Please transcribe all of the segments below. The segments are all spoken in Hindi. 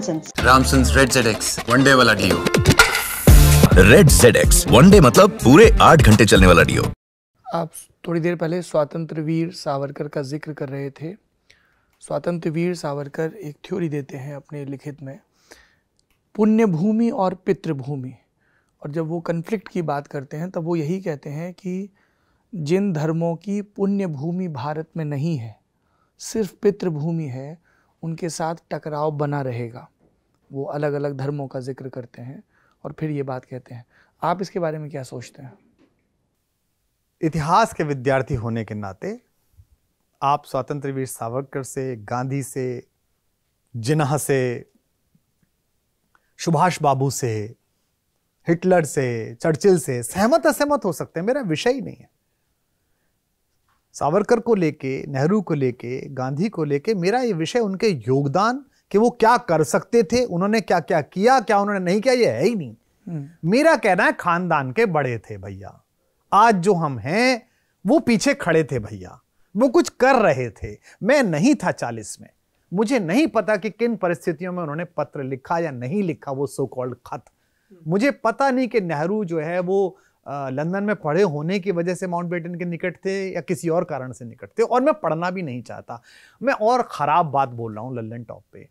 Ramsons. Ramsons red Z X one day वाला deo red Z X one day मतलब पूरे आठ घंटे चलने वाला डियो आप थोड़ी देर पहले स्वतंत्र वीर सावरकर का ज़िक्र कर रहे थे। स्वतंत्र वीर सावरकर एक थ्योरी देते हैं अपने लिखित में। पुण्य भूमि और पितृभूमि। और जब वो कन्फ्लिक्ट की बात करते हैं तब वो यही कहते हैं कि जिन धर्मों की पुण्य भूमि भारत में नहीं है सिर्फ़ पितृभूमि है उनके साथ टकराव बना रहेगा। वो अलग अलग धर्मों का ज़िक्र करते हैं और फिर ये बात कहते हैं। आप इसके बारे में क्या सोचते हैं? इतिहास के विद्यार्थी होने के नाते आप स्वतंत्र वीर सावरकर से, गांधी से जिन्ना से, सुभाष बाबू से, हिटलर से, चर्चिल से सहमत असहमत हो सकते हैं। मेरा विषय ही नहीं है। सावरकर को लेके नेहरू को लेके गांधी को लेके मेरा ये विषय उनके योगदान कि वो क्या कर सकते थे उन्होंने क्या क्या किया क्या उन्होंने नहीं किया ये है ही नहीं। मेरा कहना है खानदान के बड़े थे भैया। आज जो हम हैं वो पीछे खड़े थे भैया। वो कुछ कर रहे थे। मैं नहीं था चालीस में। मुझे नहीं पता कि किन परिस्थितियों में उन्होंने पत्र लिखा या नहीं लिखा वो सो कॉल्ड खत। मुझे पता नहीं कि नेहरू जो है वो लंदन में पढ़े होने की वजह से माउंट बेटन के निकट थे या किसी और कारण से निकट थे, और मैं पढ़ना भी नहीं चाहता। मैं और ख़राब बात बोल रहा हूँ लल्लन टॉप पे।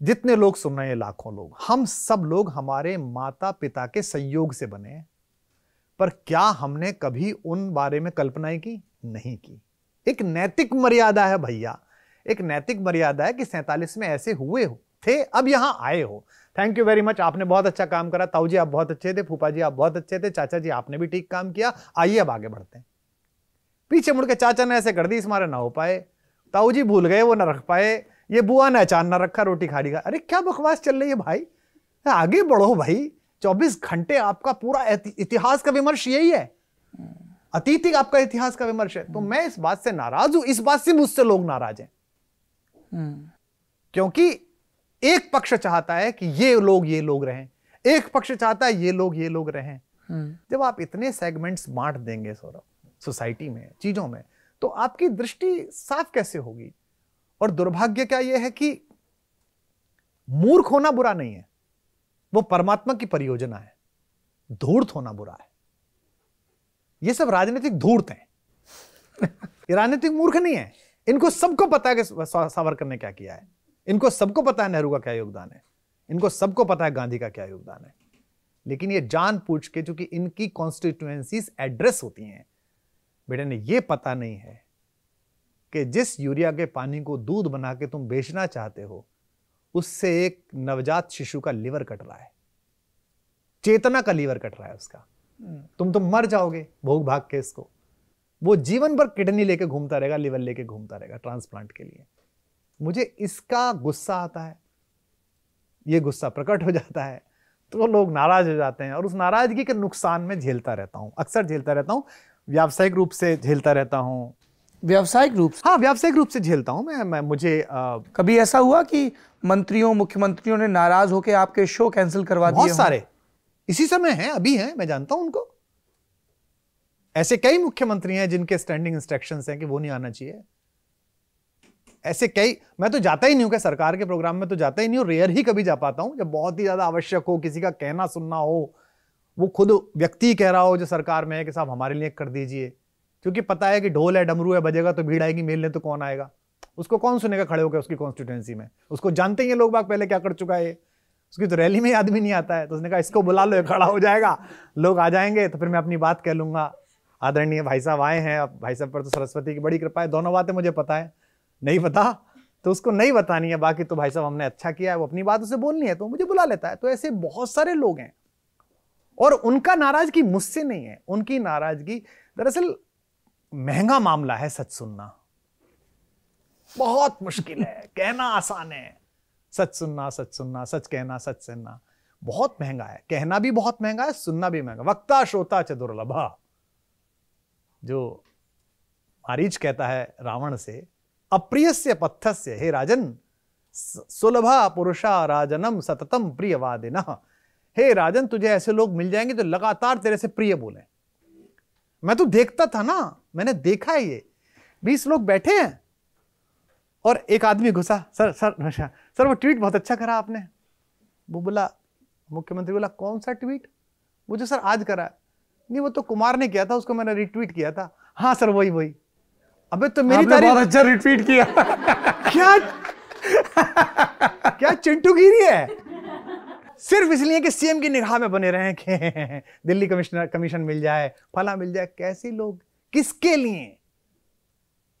जितने लोग सुन रहे हैं, लाखों लोग, हम सब लोग हमारे माता पिता के संयोग से बने हैं। पर क्या हमने कभी उन बारे में कल्पनाएँ की? नहीं की। एक नैतिक मर्यादा है भैया। एक नैतिक मर्यादा है कि सैतालीस में ऐसे हुए हो। थे अब यहाँ आए हो। थैंक यू वेरी मच आपने बहुत अच्छा काम करा। ताऊ जी आप बहुत अच्छे थे। फूफा जी आप बहुत अच्छे थे। चाचा जी आपने भी ठीक काम किया। आइए अब आगे बढ़ते हैं। पीछे मुड़ के चाचा ने ऐसे कर दी इस मारे ना हो पाए। ताऊ जी भूल गए वो ना रख पाए। ये बुआ ने अचान ना रखा रोटी खा का। अरे क्या बकवास चल रही है भाई? आगे बढ़ो भाई। चौबीस घंटे आपका पूरा इतिहास का विमर्श यही है। अतीत आपका इतिहास का विमर्श है। तो मैं इस बात से नाराज़ हूँ। इस बात से मुझसे लोग नाराज़ हैं। हम्म। क्योंकि एक पक्ष चाहता है कि ये लोग ये लोग रहें। एक पक्ष चाहता है ये लोग ये लोग रहें। हम्म। जब आप इतने सेगमेंट्स बांट देंगे सौरभ सोसाइटी में चीज़ों में तो आपकी दृष्टि साफ़ कैसे होगी? और दुर्भाग्य क्या यह है कि मूर्ख होना बुरा नहीं है। वो परमात्मा की परियोजना है। धूर्त होना बुरा है। ये सब राजनीतिक धूर्त हैं। ये राजनीतिक मूर्ख नहीं है। इनको सबको पता है कि सावरकर ने क्या किया है। इनको सबको पता है नेहरू का क्या योगदान है। इनको सबको पता है गांधी का क्या योगदान है। लेकिन ये जान पूछ के चूँकि इनकी कॉन्स्टिट्यूएंसीज एड्रेस होती हैं बेटे ने ये पता नहीं है कि जिस यूरिया के पानी को दूध बना के तुम बेचना चाहते हो उससे एक नवजात शिशु का लीवर कट रहा है। चेतना का लीवर कट रहा है उसका। तुम तो मर जाओगे भोग भाग के इसको। वो जीवन भर किडनी लेके घूमता रहेगा लीवर लेके घूमता रहेगा ट्रांसप्लांट के लिए। मुझे इसका गुस्सा आता है। ये गुस्सा प्रकट हो जाता है तो लोग नाराज़ हो जाते हैं और उस नाराज़गी के नुकसान में झेलता रहता हूँ। अक्सर झेलता रहता हूँ व्यावसायिक रूप से झेलता रहता हूँ। व्यावसायिक रूप से? हाँ व्यावसायिक रूप से झेलता हूँ मैं मैं मुझे आ, कभी ऐसा हुआ कि मंत्रियों मुख्यमंत्रियों ने नाराज़ होकर आपके शो कैंसिल करवा दिए बहुत सारे। इसी समय हैं अभी हैं मैं जानता हूँ उनको। ऐसे कई मुख्यमंत्री हैं जिनके स्टैंडिंग इंस्ट्रक्शंस हैं कि वो नहीं आना चाहिए। ऐसे कई, मैं तो जाता ही नहीं हूँ क्या सरकार के प्रोग्राम में तो जाता ही नहीं हूँ रेयर ही कभी जा पाता हूँ। जब बहुत ही ज़्यादा आवश्यक हो, किसी का कहना सुनना हो, वो खुद व्यक्ति कह रहा हो जो सरकार में है कि साहब हमारे लिए कर दीजिए। क्योंकि पता है कि ढोल है, डमरू है, बजेगा तो भीड़ आएगी मेलने तो कौन आएगा? उसको कौन सुनेगा खड़े होकर उसकी कॉन्स्टिट्यूंसी में? उसको जानते ही लोग बाग पहले क्या कर चुका है उसकी तो रैली में आदमी नहीं आता है तो उसने कहा, इसको बुला लो खड़ा हो जाएगा। लोग आ जाएँगे तो फिर मैं अपनी बात कह लूँगा। आदरणीय भाई साहब आए हैं भाई साहब पर तो सरस्वती की बड़ी कृपा है। दोनों बातें मुझे पता है। नहीं पता तो उसको नहीं बतानी है, बाकी तो भाई साहब हमने अच्छा किया है, वो अपनी बात उसे बोलनी है तो मुझे बुला लेता है। तो ऐसे बहुत सारे लोग हैं। और उनका नाराज़गी मुझसे नहीं है, उनकी नाराज़गी दरअसल महँगा मामला है सच सुनना। बहुत मुश्किल है, कहना आसान है। सच सुनना सच सुनना, सच कहना, सच सुनना। बहुत महँगा है, कहना भी बहुत महँगा है, सुनना भी महँगा। वक्ता, श्रोता च दुर्लभा जो मारीच कहता है रावण से अप्रिय से हे राजन सुलभा पुरुषा राजनम सततम प्रियवादिन। हे राजन तुझे ऐसे लोग मिल जाएँगे जो लगातार तेरे से प्रिय बोले। मैं तो देखता था ना मैंने देखा है ये। बीस लोग बैठे हैं और एक आदमी घुसा। सर सर अच्छा, सर वो ट्वीट बहुत अच्छा करा आपने। वो बोला मुख्यमंत्री बोला कौन सा ट्वीट? मुझे सर आज करा। नहीं वो तो कुमार ने किया था उसको मैंने रिट्वीट किया था। हाँ सर वही वही। अबे तो मेरी तारीफ़ बहुत अच्छा रिट्वीट किया। क्या? क्या चिंटूगिरी है? सिर्फ़ इसलिए कि सीएम की निगाह में बने रहे कि दिल्ली कमिश्नर कमीशन मिल जाए फला मिल जाए कैसे लोग किसके लिए?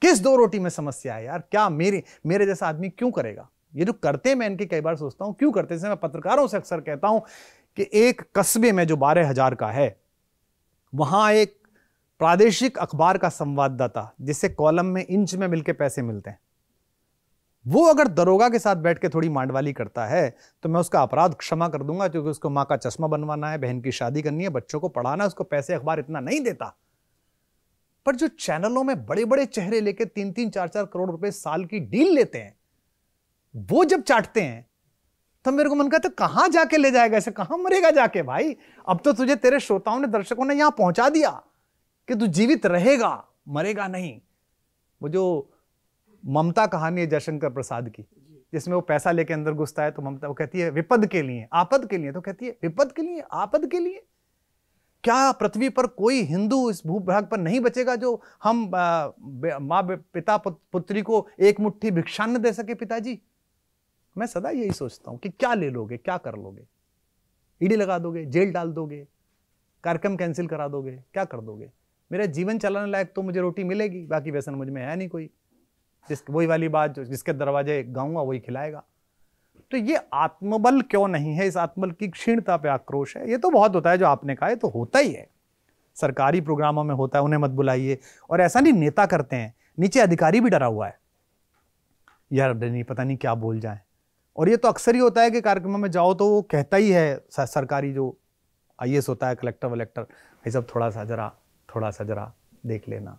किस दो रोटी में समस्या है? यार क्या मेरे मेरे जैसा आदमी क्यों करेगा? ये जो करते हैं मैं इनकी कई बार सोचता हूँ क्यों करते हैं? मैं पत्रकारों से अक्सर कहता हूँ कि एक कस्बे में जो बारह हज़ार का है वहाँ एक प्रादेशिक अखबार का संवाददाता, जिससे कॉलम में इंच में मिलके पैसे मिलते हैं। वो अगर दरोगा के साथ बैठ के थोड़ी मांडवाली करता है तो मैं उसका अपराध क्षमा कर दूँगा, क्योंकि उसको माँ का चश्मा बनवाना है, बहन की शादी करनी है, बच्चों को पढ़ाना है, उसको पैसे अखबार इतना नहीं देता। पर जो चैनलों में बड़े बड़े चेहरे लेके तीन तीन चार चार करोड़ रुपए साल की डील लेते हैं, वो जब चाटते हैं तो मेरे को मन कहता कहाँ जाके ले जाएगा? ऐसे कहाँ मरेगा जाके भाई? अब तो तुझे तेरे श्रोताओं ने, दर्शकों ने यहाँ पहुँचा दिया। कि तू जीवित रहेगा मरेगा नहीं। वो जो ममता कहानी है जयशंकर प्रसाद की जिसमें वो पैसा लेके अंदर घुसता है तो ममता वो कहती है विपद के लिए आपद के लिए तो कहती है विपद के लिए आपद के लिए। क्या पृथ्वी पर कोई हिंदू इस भूभाग पर नहीं बचेगा जो हम माँ पिता पुत्री को एक मुट्ठी भिक्षान्न दे सके पिताजी? मैं सदा यही सोचता हूँ कि क्या ले लोगे क्या कर लोगे? ईडी लगा दोगे जेल डाल दोगे कार्यक्रम कैंसिल करा दोगे क्या कर दोगे? मेरा जीवन चलाने लायक तो मुझे रोटी मिलेगी, बाकी व्यसन मुझमें है नहीं कोई। जिस वही वाली बात जो, जिसके दरवाजे गाऊँगा, वही खिलाएगा। तो ये आत्मबल क्यों नहीं है? इस आत्मबल की क्षीणता पे आक्रोश है। ये तो बहुत होता है, जो आपने कहा है तो होता ही है। सरकारी प्रोग्रामों में होता है, उन्हें मत बुलाइए। और ऐसा नहीं, नेता करते हैं। नीचे अधिकारी भी डरा हुआ है। यार नहीं, पता नहीं क्या बोल जाए। और ये तो अक्सर ही होता है कि कार्यक्रमों में जाओ तो वो कहता ही है सरकारी जो आई होता है कलेक्टर वलेक्टर ये सब थोड़ा सा जरा थोड़ा सा जरा देख लेना।